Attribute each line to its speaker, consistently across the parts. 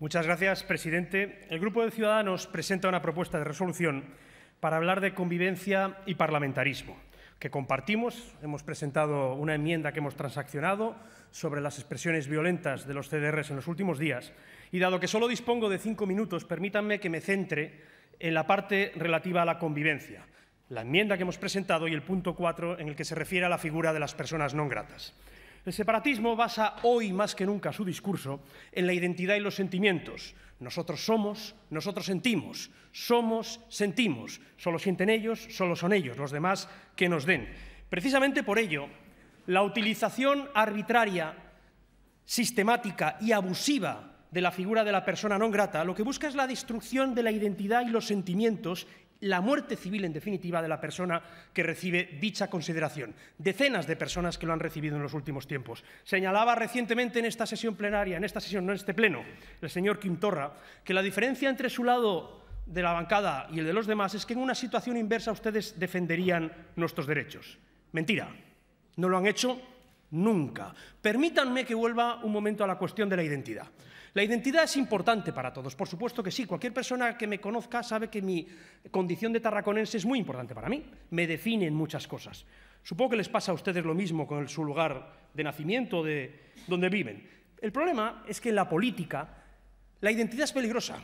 Speaker 1: Muchas gracias, presidente. El Grupo de Ciudadanos presenta una propuesta de resolución para hablar de convivencia y parlamentarismo, que compartimos. Hemos presentado una enmienda que hemos transaccionado sobre las expresiones violentas de los CDRs en los últimos días. Y dado que solo dispongo de cinco minutos, permítanme que me centre en la parte relativa a la convivencia, la enmienda que hemos presentado y el punto cuatro en el que se refiere a la figura de las personas no gratas. El separatismo basa hoy más que nunca su discurso en la identidad y los sentimientos. Nosotros somos, nosotros sentimos, somos, sentimos. Solo sienten ellos, solo son ellos, los demás que nos den. Precisamente por ello, la utilización arbitraria, sistemática y abusiva de la figura de la persona non grata lo que busca es la destrucción de la identidad y los sentimientos la muerte civil, en definitiva, de la persona que recibe dicha consideración. Decenas de personas que lo han recibido en los últimos tiempos. Señalaba recientemente en esta sesión plenaria, en esta sesión, no en este pleno, el señor Quintorra, que la diferencia entre su lado de la bancada y el de los demás es que en una situación inversa ustedes defenderían nuestros derechos. Mentira. No lo han hecho nunca. Permítanme que vuelva un momento a la cuestión de la identidad. La identidad es importante para todos, por supuesto que sí. Cualquier persona que me conozca sabe que mi condición de tarraconense es muy importante para mí. Me define muchas cosas. Supongo que les pasa a ustedes lo mismo con su lugar de nacimiento, de donde viven. El problema es que en la política la identidad es peligrosa,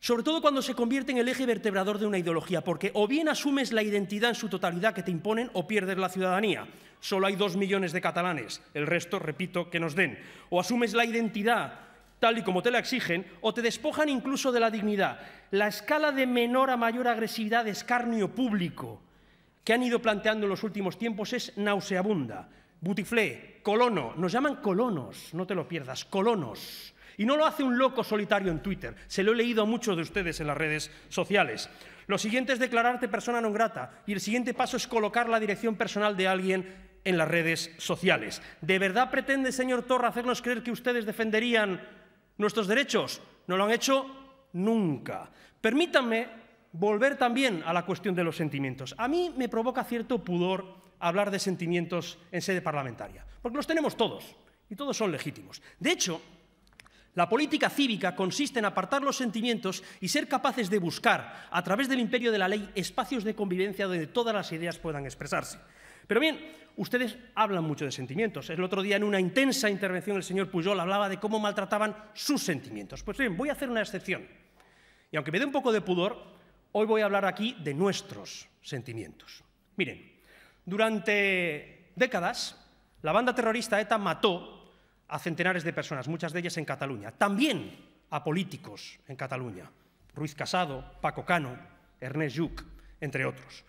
Speaker 1: sobre todo cuando se convierte en el eje vertebrador de una ideología, porque o bien asumes la identidad en su totalidad que te imponen o pierdes la ciudadanía. Solo hay dos millones de catalanes, el resto, repito, que nos den. O asumes la identidad tal y como te la exigen, o te despojan incluso de la dignidad. La escala de menor a mayor agresividad de escarnio público que han ido planteando en los últimos tiempos es nauseabunda. Butiflé, colono, nos llaman colonos, no te lo pierdas, colonos. Y no lo hace un loco solitario en Twitter, se lo he leído a muchos de ustedes en las redes sociales. Lo siguiente es declararte persona non grata y el siguiente paso es colocar la dirección personal de alguien en las redes sociales. ¿De verdad pretende, señor Torra, hacernos creer que ustedes defenderían nuestros derechos. No lo han hecho nunca. Permítanme volver también a la cuestión de los sentimientos. A mí me provoca cierto pudor hablar de sentimientos en sede parlamentaria, porque los tenemos todos y todos son legítimos. De hecho, la política cívica consiste en apartar los sentimientos y ser capaces de buscar, a través del imperio de la ley, espacios de convivencia donde todas las ideas puedan expresarse. Pero bien, ustedes hablan mucho de sentimientos. El otro día, en una intensa intervención, el señor Pujol hablaba de cómo maltrataban sus sentimientos. Pues bien, voy a hacer una excepción. Y aunque me dé un poco de pudor, hoy voy a hablar aquí de nuestros sentimientos. Miren, durante décadas, la banda terrorista ETA mató a centenares de personas, muchas de ellas en Cataluña. También a políticos en Cataluña. Ruiz Casado, Paco Cano, Ernest Lluch, entre otros.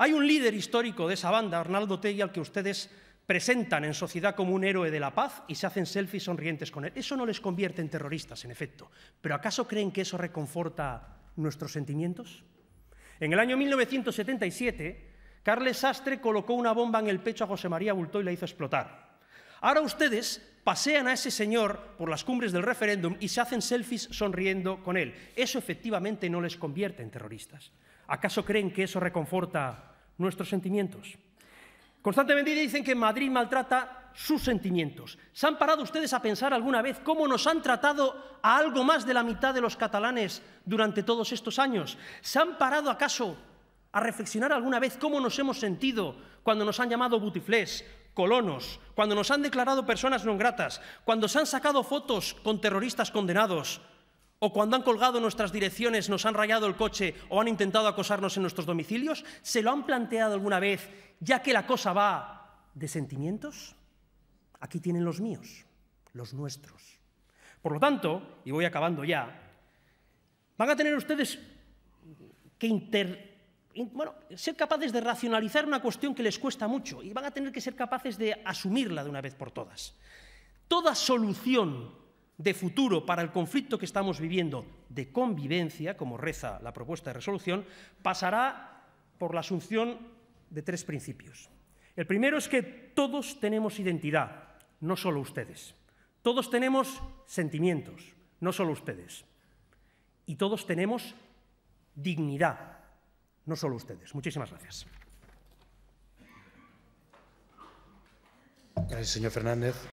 Speaker 1: Hay un líder histórico de esa banda, Arnaldo Tegui, al que ustedes presentan en sociedad como un héroe de la paz y se hacen selfies sonrientes con él. Eso no les convierte en terroristas, en efecto. ¿Pero acaso creen que eso reconforta nuestros sentimientos? En el año 1977, Carles Sastre colocó una bomba en el pecho a José María Bultó y la hizo explotar. Ahora ustedes pasean a ese señor por las cumbres del referéndum y se hacen selfies sonriendo con él. Eso efectivamente no les convierte en terroristas. ¿Acaso creen que eso reconforta nuestros sentimientos. Constantemente dicen que Madrid maltrata sus sentimientos. ¿Se han parado ustedes a pensar alguna vez cómo nos han tratado a algo más de la mitad de los catalanes durante todos estos años? ¿Se han parado acaso a reflexionar alguna vez cómo nos hemos sentido cuando nos han llamado butiflés, colonos, cuando nos han declarado personas no gratas, cuando se han sacado fotos con terroristas condenados, ¿O cuando han colgado nuestras direcciones, nos han rayado el coche o han intentado acosarnos en nuestros domicilios? ¿Se lo han planteado alguna vez, ya que la cosa va de sentimientos? Aquí tienen los míos, los nuestros. Por lo tanto, y voy acabando ya, van a tener ustedes que ser capaces de racionalizar una cuestión que les cuesta mucho y van a tener que ser capaces de asumirla de una vez por todas. Toda solución de futuro para el conflicto que estamos viviendo de convivencia, como reza la propuesta de resolución, pasará por la asunción de tres principios. El primero es que todos tenemos identidad, no solo ustedes. Todos tenemos sentimientos, no solo ustedes. Y todos tenemos dignidad, no solo ustedes. Muchísimas gracias.
Speaker 2: Gracias, señor Fernández.